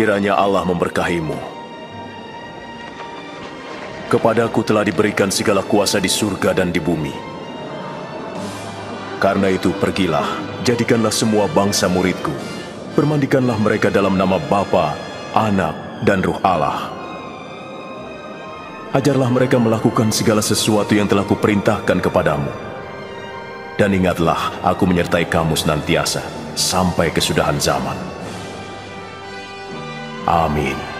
Kiranya Allah memberkahimu. Kepadaku telah diberikan segala kuasa di surga dan di bumi. Karena itu pergilah, jadikanlah semua bangsa muridku. Permandikanlah mereka dalam nama Bapa, Anak, dan Ruh Allah. Ajarlah mereka melakukan segala sesuatu yang telah kuperintahkan kepadamu. Dan ingatlah, aku menyertai kamu senantiasa, sampai kesudahan zaman. Amen.